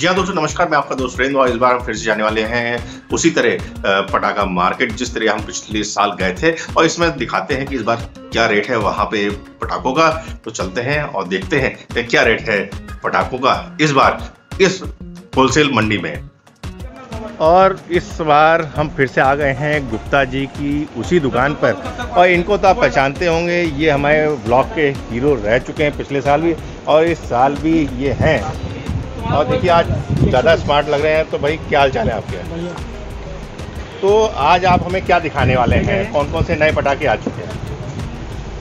जी हाँ दोस्तों, नमस्कार। मैं आपका दोस्त सुरेंद्र और इस बार हम फिर से जाने वाले हैं उसी तरह पटाखा मार्केट, जिस तरह हम पिछले साल गए थे। और इसमें दिखाते हैं कि इस बार क्या रेट है वहाँ पे पटाखों का। तो चलते हैं और देखते हैं कि क्या रेट है पटाखों का इस बार, इस होलसेल मंडी में। और इस बार हम फिर से आ गए हैं गुप्ता जी की उसी दुकान पर। और इनको तो आप पहचानते होंगे, ये हमारे ब्लॉग के हीरो रह चुके हैं पिछले साल भी। और इस साल भी ये हैं। और देखिए आज ज़्यादा स्मार्ट लग रहे हैं तो भाई क्या हाल चाल है आपके? तो आज आप हमें क्या दिखाने वाले हैं? कौन कौन से नए पटाखे आ चुके हैं?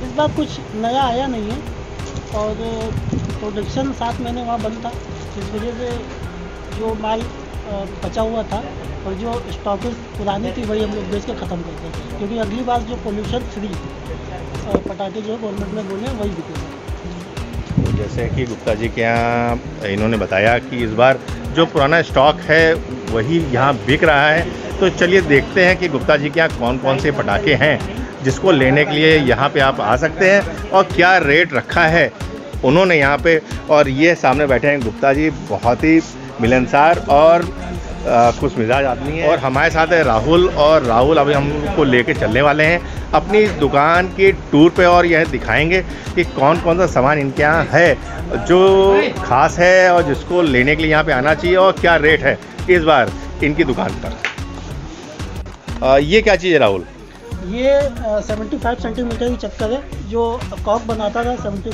इस बार कुछ नया आया नहीं है और प्रोडक्शन सात महीने वहाँ बंद था इस वजह से जो माल बचा हुआ था और जो स्टॉकेज पुरानी थी वही हम लोग बेच के ख़त्म करते हैं क्योंकि अगली बार जो पोल्यूशन फ्री पटाखे जो गवर्नमेंट ने बोले वही बिकेगा। जैसे कि गुप्ता जी के यहाँ, इन्होंने बताया कि इस बार जो पुराना स्टॉक है, वही यहाँ बिक रहा है। तो चलिए देखते हैं कि गुप्ता जी के यहाँ कौन कौन से पटाखे हैं, जिसको लेने के लिए यहाँ पे आप आ सकते हैं और क्या रेट रखा है, उन्होंने यहाँ पे, और ये सामने बैठे हैं गुप्ता जी, बहुत ही मिलनसार और खुश मिजाज आदमी है। और हमारे साथ है राहुल, और राहुल अभी हमको लेके चलने वाले हैं। अपनी दुकान के टूर पे और यह दिखाएँगे कि कौन कौन सा सामान इनके यहाँ है, जो खास है और जिसको लेने के लिए यहाँ पे आना चाहिए और क्या रेट है इस बार इनकी दुकान पर। ये क्या चीज़ है राहुल? ये सेवेंटी फाइव सेंटीमीटर की चक्कर है, जो कॉक बनाता था सेवेंटी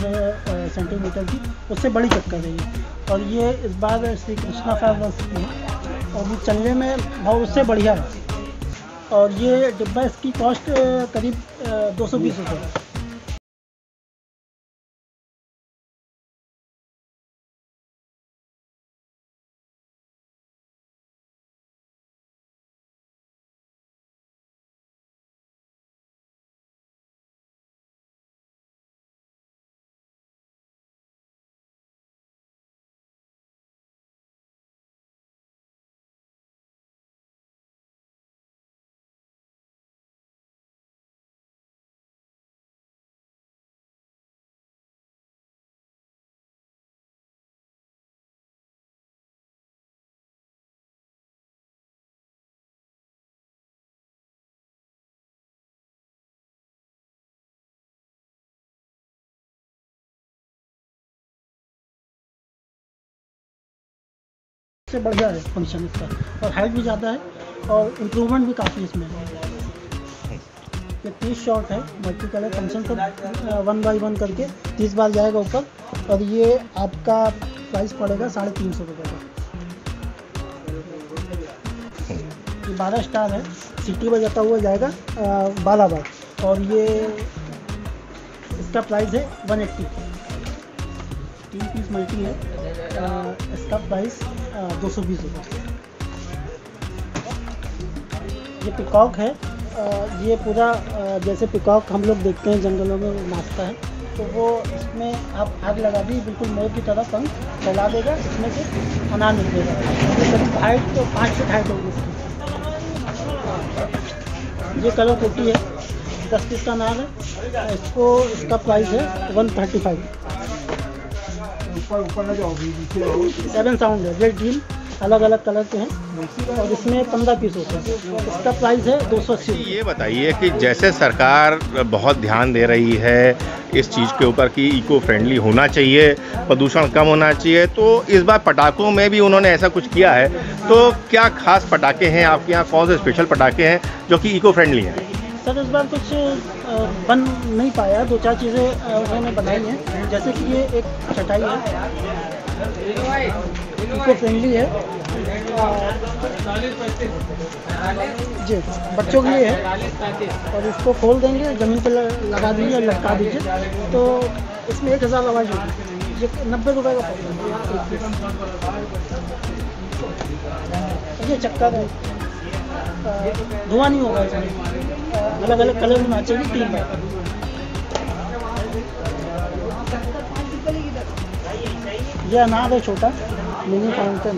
सेंटीमीटर की, उससे बड़ी चक्कर है ये। और ये इस बार श्री कृष्णा है और ये चलने में बहुत उससे बढ़िया है। और ये डिब्बा इसकी कॉस्ट करीब दो सौ बीस रुपये से बढ़िया है फ़ंक्शन इसका। और हाइट भी ज़्यादा है और इम्प्रूवमेंट भी काफ़ी इसमें ये तीस शॉट है मल्टी कलर फ़ंक्शन सब वन बाई वन करके तीस बार जाएगा ऊपर। और ये आपका प्राइस पड़ेगा साढ़े तीन सौ रुपये का। ये बारह स्टार है सिटी बजाता हुआ जाएगा बालाबाग और ये इसका प्राइस है वन एट्टी तीन पीस मल्टी है। इसका प्राइस दो सौ बीस रुपये ये पिकॉक है। आ, ये पूरा जैसे पिकॉक हम लोग देखते हैं जंगलों में नाचता है तो वो इसमें आप आग लगा दी बिल्कुल मोर की तरह पंख फैला देगा इसमें से अनार निकलेगा। करीब हाइट तो पाँच फीट हाइट होगी इसकी। ये कलर कोटी है दस पीस का नाम है इसको इसका प्राइस है one thirty five seven sound है रेड ग्रीन अलग अलग कलर के हैं। और इसमें पंद्रह पीस होते हैं। इसका प्राइस है दो सौ अस्सी ये बताइए कि जैसे सरकार बहुत ध्यान दे रही है इस चीज़ के ऊपर कि इको फ्रेंडली होना चाहिए प्रदूषण कम होना चाहिए तो इस बार पटाखों में भी उन्होंने ऐसा कुछ किया है। तो क्या खास पटाखे हैं आपके यहाँ? कौन से स्पेशल पटाखे हैं जो कि इको फ्रेंडली हैं? सर, इस बार कुछ बन नहीं पाया। दो चार चीज़ें उन्होंने बनाई हैं। जैसे कि ये एक चटाई है। इको फ्रेंडली है। जी, बच्चों के लिए है। और इसको खोल देंगे, ज़मीन पर लगा दीजिए, लटका दीजिए। तो इसमें एक हज़ार आवाज़ होगी। ये नब्बे रुपये का ये चक्का है। धुआँ नहीं होगा इसमें अलग अलग कलर में नाचेगी तीन बार। ये अनार है छोटा मिनी फाउंटेन।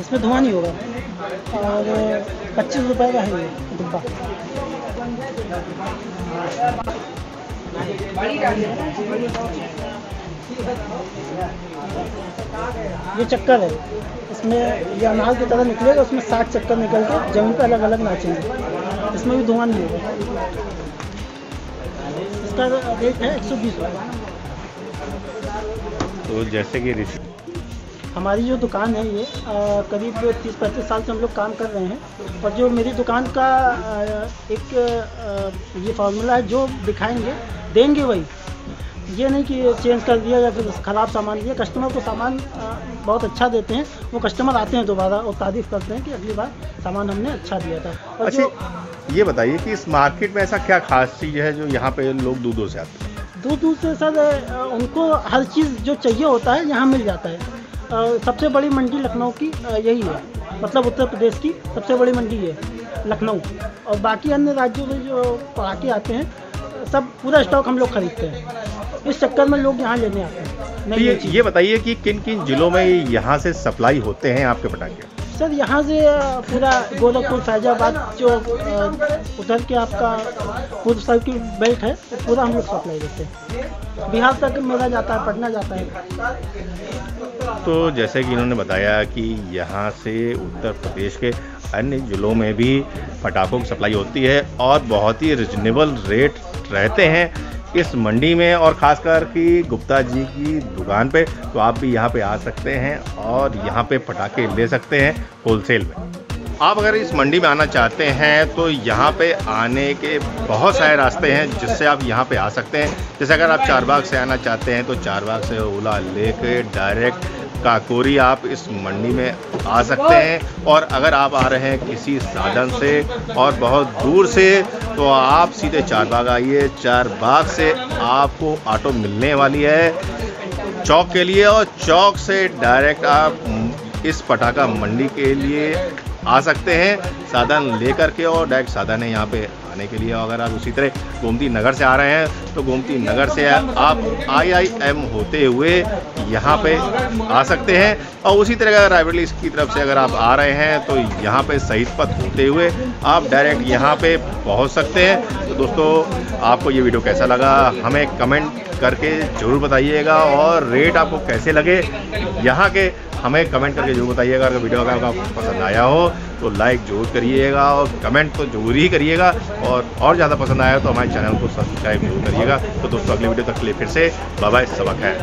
इसमें धुआँ नहीं होगा। और पच्चीस रुपए का है ये डिब्बा। ये चक्कर है। इसमें ये अनाज की तरह निकलेगा, उसमें सात चक्कर निकल के ज़मीन पर अलग अलग नाचेंगे। इसमें भी धुआँ नहीं होगा। इसका रेट है एक सौ बीस। तो जैसे कि हमारी जो दुकान है ये करीब तीस पैंतीस साल से हम लोग काम कर रहे हैं। और जो मेरी दुकान का एक ये फार्मूला है जो दिखाएँगे देंगे वही। ये नहीं कि चेंज कर दिया या फिर ख़राब सामान दिया कस्टमर को सामान बहुत अच्छा देते हैं। वो कस्टमर आते हैं दोबारा और तारीफ़ करते हैं कि अगली बार सामान हमने अच्छा दिया था। और जो अच्छा ये बताइए कि इस मार्केट में ऐसा क्या खास चीज़ है जो यहाँ पे लोग दूर दूर से आते हैं? दूर दूर से सर उनको हर चीज़ जो चाहिए होता है यहाँ मिल जाता है। सबसे बड़ी मंडी लखनऊ की यही है। मतलब उत्तर प्रदेश की सबसे बड़ी मंडी है लखनऊ। और बाकी अन्य राज्यों से जो पटाखे आते हैं सब पूरा स्टॉक हम लोग खरीदते हैं। इस चक्कर में लोग यहाँ लेने आते हैं। तो ये ये बताइए कि किन किन जिलों में यहाँ से सप्लाई होते हैं आपके पटाखे? सर यहाँ से पूरा गोरखपुर फैजाबाद जो उधर के आपका पूर्व की बेल्ट है पूरा हम लोग सप्लाई देते हैं। बिहार तक मेरा जाता है पटना जाता है। तो जैसे कि इन्होंने बताया कि यहाँ से उत्तर प्रदेश के अन्य ज़िलों में भी पटाखों की सप्लाई होती है और बहुत ही रिजनेबल रेट रहते हैं इस मंडी में और ख़ासकर कि गुप्ता जी की दुकान पे। तो आप भी यहाँ पे आ सकते हैं और यहाँ पे पटाखे ले सकते हैं होलसेल में। आप अगर इस मंडी में आना चाहते हैं तो यहाँ पे आने के बहुत सारे रास्ते हैं जिससे आप यहाँ पे आ सकते हैं। जैसे अगर आप चारबाग से आना चाहते हैं तो चारबाग से ओला लेके डायरेक्ट काकोरी आप इस मंडी में आ सकते हैं। और अगर आप आ रहे हैं किसी साधन से और बहुत दूर से तो आप सीधे चार बाग आइए। चार बाग से आपको ऑटो मिलने वाली है। चौक के लिए और चौक से डायरेक्ट आप इस पटाखा मंडी के लिए आ सकते हैं। साधन लेकर के और डायरेक्ट साधन है यहाँ पे आने के लिए। अगर आप उसी तरह गोमती नगर से आ रहे हैं तो गोमती नगर से आप आईआईएम होते हुए यहाँ पे आ सकते हैं। और उसी तरह अगर रायबरेली की तरफ़ से अगर आप आ रहे हैं तो यहाँ पे शहीद पथ होते हुए आप डायरेक्ट यहाँ पे पहुँच सकते हैं। तो दोस्तों, आपको ये वीडियो कैसा लगा, हमें कमेंट करके ज़रूर बताइएगा। और रेट आपको कैसे लगे, यहाँ के हमें कमेंट करके ज़रूर बताइएगा। अगर वीडियो अगर आपको पसंद आया हो तो लाइक ज़रूर करिएगा और कमेंट तो ज़रूर ही करिएगा। और और ज़्यादा पसंद आया हो तो हमारे चैनल को सब्सक्राइब ज़रूर करिएगा। तो दोस्तों, अगले वीडियो तक के लिए फिर से बाय सबक है